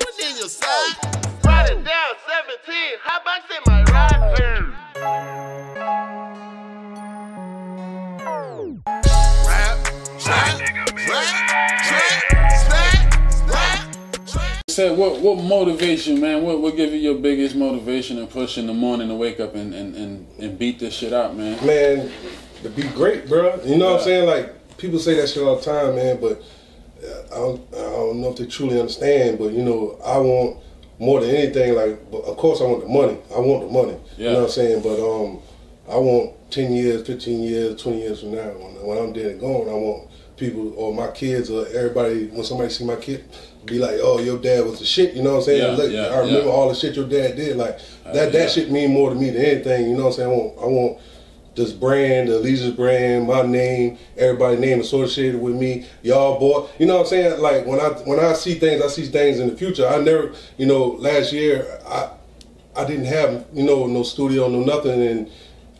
switch in your side. Riding down 17, hot box in my ride. Rap, trap, rap, trap, snap, rap, trap. Said what what motivation, man? What what give you your biggest motivation and push in the morning to wake up and, and, and, and beat this shit out, man? man, to be great, bro. You know what I'm saying? Like people say that shit all the time, man. But I don't, I don't know if they truly understand. But you know, I want more than anything. Like, but of course, I want the money. I want the money. Yeah. You know what I'm saying? But um, I want 10 years, 15 years, 20 years from now, when, when I'm dead and gone, I want people or my kids or everybody when somebody see my kid be like, "Oh, your dad was the shit." You know what I'm saying? Yeah, Look, yeah, I remember yeah. all the shit your dad did. Like that, that yeah. shit mean more to me than anything. You know what I'm saying? I want, I want this brand, the Allegiance brand, my name, everybody name associated with me, y'all bought. You know what I'm saying? Like when I when I see things, I see things in the future. I never, you know, last year I I didn't have you know no studio, no nothing, and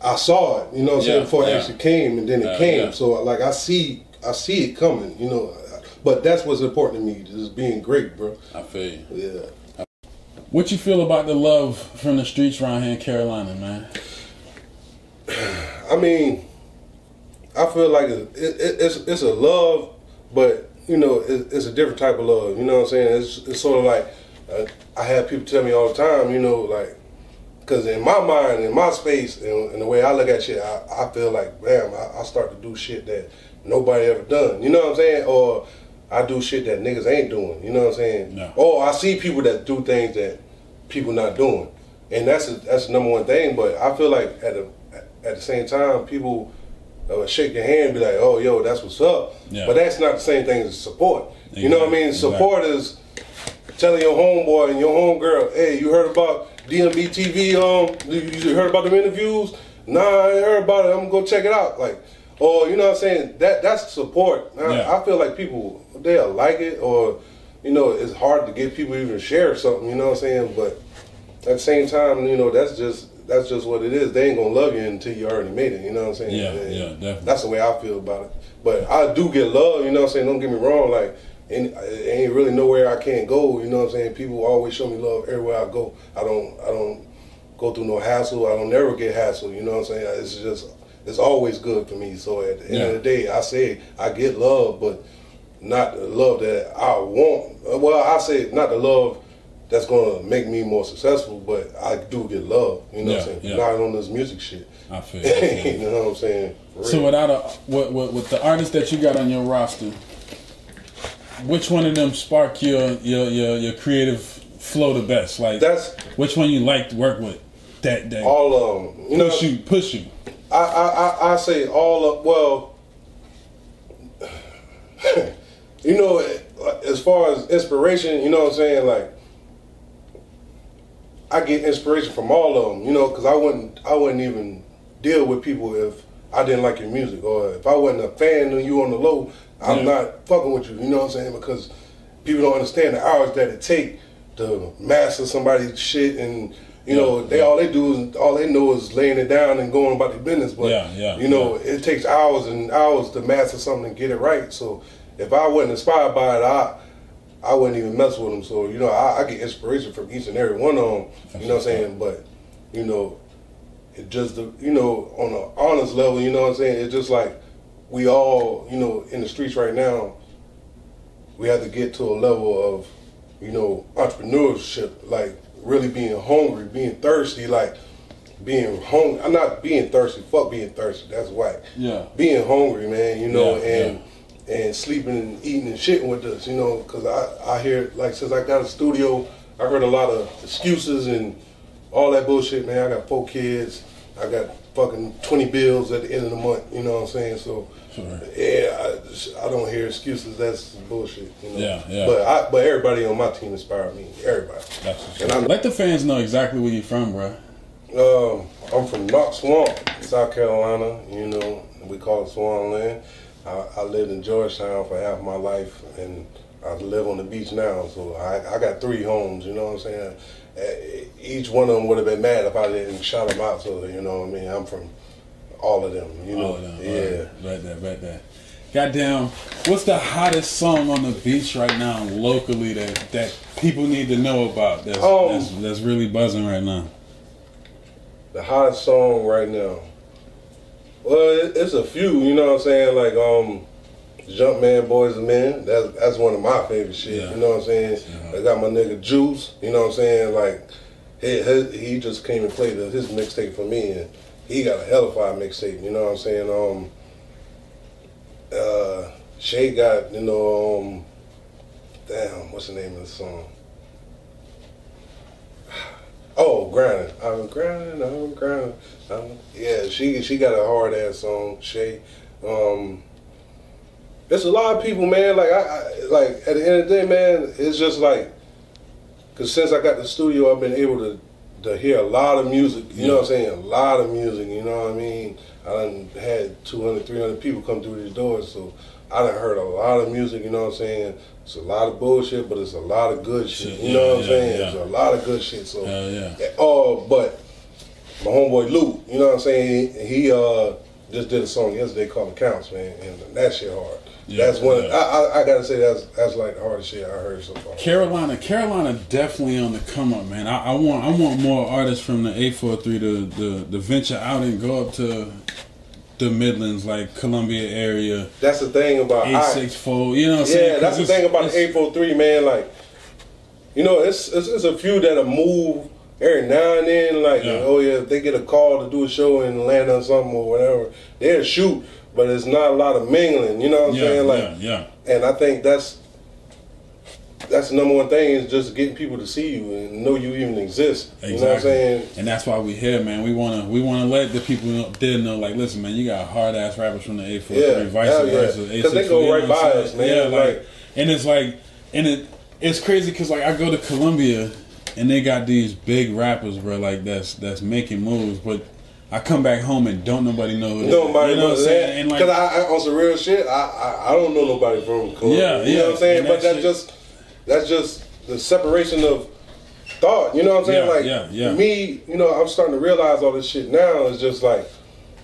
I saw it. You know what I'm Yeah, saying before yeah. it actually came, and then it Yeah, came. yeah. So like I see I see it coming. You know, but that's what's important to me is being great, bro. I feel you. Yeah. What you feel about the love from the streets around here in Carolina, man? I mean, I feel like it, it, it's it's a love, but you know, it, it's a different type of love. You know what I'm saying? It's it's sort of like uh, I have people tell me all the time. You know, like because in my mind, in my space, and, and the way I look at shit, I, I feel like, damn, I, I start to do shit that nobody ever done. You know what I'm saying? Or I do shit that niggas ain't doing. You know what I'm saying? Yeah. Or I see people that do things that people not doing, and that's a, that's the number one thing. But I feel like at the at the same time, people uh, shake your hand, and be like, "Oh, yo, that's what's up." Yeah. But that's not the same thing as support. You know what I mean? Exactly. Support is telling your homeboy and your homegirl, "Hey, you heard about DME TV? Um, you, you heard about them interviews? Nah, I ain't heard about it. I'm gonna go check it out." Like, or you know what I'm saying? That that's support. I, Yeah. I feel like people they'll like it, or you know, it's hard to get people even share something. You know what I'm saying? But at the same time, you know, that's just that's just what it is. They ain't gonna love you until you already made it. You know what I'm saying? Yeah, And yeah, definitely. That's the way I feel about it. But I do get love. You know what I'm saying? Don't get me wrong. Like, ain't, ain't really nowhere I can't go. You know what I'm saying? People always show me love everywhere I go. I don't I don't go through no hassle. I don't never get hassle. You know what I'm saying? It's just it's always good for me. So at the end Yeah. of the day, I say I get love, but not the love that I want. Well, I say not the love that's gonna make me more successful, but I do get love. You know what I'm saying? yeah. Not on this music shit. I feel you. I feel you you. know what I'm saying? So without a with, with, with the artists that you got on your roster, which one of them spark your your your, your creative flow the best? Like that's which one you like to work with? That that all of them. You know, push you push you. I, I, I, I say all of well, you know, as far as inspiration, you know what I'm saying, like. I get inspiration from all of them, you know, because I wouldn't, I wouldn't even deal with people if I didn't like your music, or if I wasn't a fan of you on the low, I'm Yeah. not fucking with you. You know what I'm saying? Because people don't understand the hours that it take to master somebody's shit, and you know, they yeah. all they do is all they know is laying it down and going about their business. But Yeah, yeah, you know, it takes hours and hours to master something and get it right. So if I wasn't inspired by it, I I wouldn't even mess with them. So you know, I, I get inspiration from each and every one of them. You know what I'm saying? But you know, it just the you know on an honest level, you know what I'm saying? It's just like we all you know in the streets right now. We have to get to a level of you know entrepreneurship, like really being hungry, being thirsty, like being hungry. I'm not being thirsty. Fuck being thirsty. That's whack. Yeah. Being hungry, man. You know, Yeah, and and sleeping and eating and shitting with us. You know, because I I hear like since I got a studio, I heard a lot of excuses and all that bullshit, man. I got four kids. I got fucking twenty bills at the end of the month. You know what I'm saying? So. Sure. Yeah, I, I don't hear excuses. That's bullshit. You know? Yeah, yeah. But I, but everybody on my team inspired me. Everybody. That's And. Let the fans know exactly where you're from, bro. Um, I'm from Knox Swamp, South Carolina. You know, we call it Swanland. I, I lived in Georgetown for half my life, and I live on the beach now. So I, I got three homes. You know what I'm saying? Eh, Each one of them would have been mad if I didn't shout them out. So you know what I mean? I'm from all of them. You know? All of them, yeah. Right, right there, right there. Goddamn, what's the hottest song on the beach right now locally that that people need to know about that's, Um, that's that's really buzzing right now? The hottest song right now. Well, it, it's a few. You know what I'm saying? Like um, Jumpman Boys and Men. That's that's one of my favorite shit. Yeah. You know what I'm saying? Yeah. I got my nigga Juice. You know what I'm saying? Like he he, he just came and played his mixtape for me, and he got a hell of a mixtape. You know what I'm saying? Um, uh, Shay got you know um, damn, what's the name of the song? Oh, grinding. I'm grinding. I'm grinding. I'm, yeah, she she got a hard ass song. Shay. Um, there's a lot of people, man. Like I, I like at the end of the day, man. It's just like, cause since I got the studio, I've been able to to hear a lot of music. You know what I'm saying? A lot of music. You know what I mean? I done had 200, 300 people come through these doors, so I done heard a lot of music. You know what I'm saying? It's a lot of bullshit, but it's a lot of good shit. You know yeah, what I'm saying? yeah. It's a lot of good shit. So. Yeah. Oh, but my homeboy Luke, you know what I'm saying? He uh just did a song yesterday called Accounts, man, and that shit hard. Yeah, that's one. yeah. I, I I gotta say that's that's like the hardest shit I heard so far. Carolina, Carolina, definitely on the come up, man. I, I want, I want more artists from the eight four three to, to venture out and go up to the Midlands, like Columbia area, That's the thing about eight six four. You know what I'm saying? Yeah, that's the thing about eight four three, man. Like, you know, it's, it's it's a few that'll move every now and then. Like, Yeah. oh yeah, if they get a call to do a show in Atlanta or something or whatever, they'll shoot. But it's not a lot of mingling. You know what I'm Yeah, saying? Like, yeah, yeah. and I think that's that's the number one thing is just getting people to see you and know you even exist. You know what I'm saying? And that's why we here, man. We wanna we wanna let the people know, there know, like, listen, man, you got hard ass rappers from the eight four Yeah, three, vice hell yeah. versa. 'Cause they 864, go right by us, man. Yeah, like, Like- and it's like, and it it's crazy because like I go to Columbia and they got these big rappers, bro, like that's that's making moves, but. I come back home and don't nobody know who Nobody you know what I'm saying? that. And like, Because I, I, on some real shit, I, I I don't know nobody from Columbia. Yeah, you know what I'm saying? But that that's shit- just that's just the separation of thought. You know what I'm saying? Yeah, like yeah, yeah. me, you know, I'm starting to realize all this shit now. It's just like,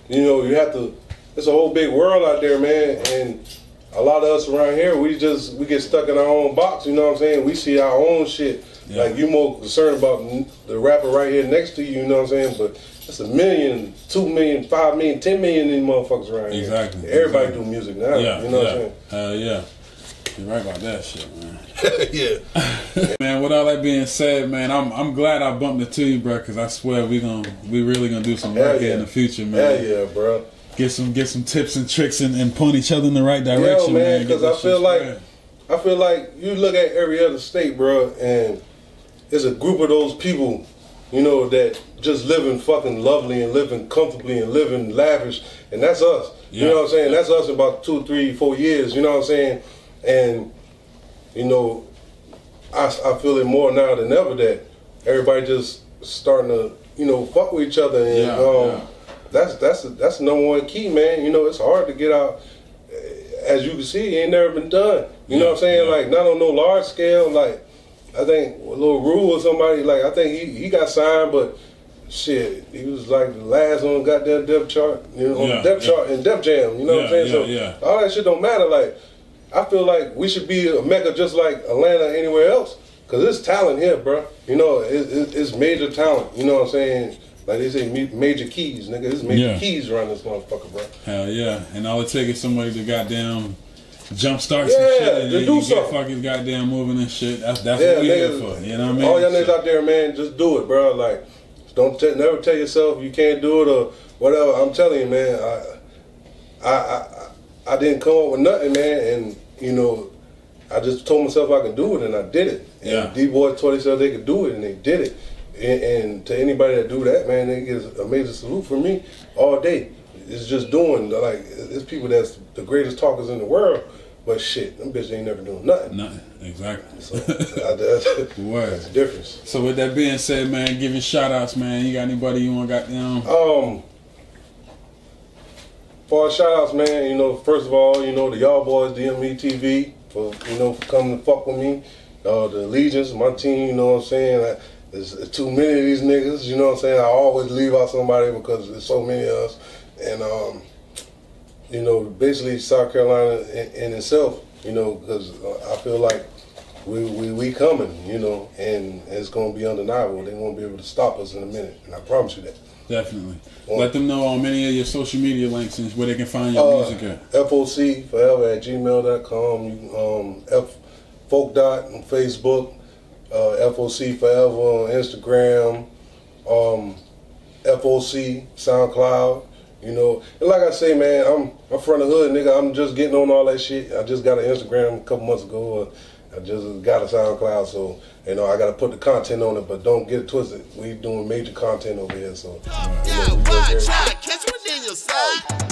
you know, you have to. It's a whole big world out there, man, and a lot of us around here, we just we get stuck in our own box. You know what I'm saying? We see our own shit. Yeah. Like you more concerned about the rapper right here next to you. You know what I'm saying? But it's a million, two million, five million, ten million these motherfuckers around here. Exactly, Everybody exactly. do music now. yeah, you know yeah, what hell yeah. You're right about that shit, man. Yeah. Man, with all that being said, man, I'm I'm glad I bumped into you, bro, because I swear we gonna we really gonna do some work Hell here in the future, man. Hell yeah, bro. Get some get some tips and tricks and, and point each other in the right direction, man, Because I feel like- spread. I feel like you look at every other state, bro, and there's a group of those people, you know, that just living fucking lovely and living comfortably and living lavish, and that's us. You know what I'm saying? That's us in about two, three, four years. You know what I'm saying? And you know, I, I feel it more now than ever that everybody just starting to you know fuck with each other, and Yeah, um, yeah. that's that's that's the number one key, man. You know, it's hard to get out as you can see, it ain't never been done. You know what I'm saying? Yeah. Like not on no large scale. Like I think a Lil Ru or somebody. Like I think he, he got signed, but shit, he was like the last on goddamn depth chart. You know, on Yeah, the depth yeah. chart and Def Jam. You know what I'm Yeah, saying? so yeah, yeah. all that shit don't matter. Like I feel like we should be a mecca just like Atlanta, anywhere else. Cause it's talent here, bro. You know, it, it, it's major talent. You know what I'm saying? Like they say, major keys, nigga. There's major Yeah. keys around this motherfucker, bro. Hell yeah. And all it takes is somebody to goddamn jump start some Yeah, shit and then do you get something. fucking goddamn moving and shit. That's that's Yeah, what we here for. You know what I mean? all y'all niggas out there, man, just do it, bro. Like, don't t- never tell yourself you can't do it or whatever. I'm telling you, man. I, I, I, I didn't come up with nothing, man, and you know, I just told myself I could do it, and I did it. And Yeah. D boys told themselves they could do it, and they did it. And, and to anybody that do that, man, they get a major salute from me all day. It's just doing like it's people that's the greatest talkers in the world, but shit, them bitches ain't never doing nothing. Nothing. Exactly. So I, that's, Word. that's the difference. So with that being said, man, give your shout outs, man. You got anybody you want got down? Um, for shout outs, man, you know, first of all, you know, the Y'all Boys, DME TV, for, you know, for coming to fuck with me. Uh, the Allegiance, my team, you know what I'm saying? I, there's too many of these niggas, you know what I'm saying? I always leave out somebody because there's so many of us. And, um, you know, basically South Carolina in, in itself, you know, because I feel like we, we we coming, you know, and it's gonna be undeniable. They won't be able to stop us in a minute, and I promise you that. Definitely. Well- Let them know on many of your social media links and where they can find your Uh, music at. FOC forever at gmail.com. Um F folk dot on Facebook, uh, FOC forever on Instagram, um, FOC SoundCloud. You know, and like I say, man, I'm I'm from the hood, nigga. I'm just getting on all that shit. I just got an Instagram a couple months ago. Uh, I just got a SoundCloud, so you know I got to put the content on it. But don't get it twisted. We doing major content over here, so Yeah, watch out. Catch me in your side.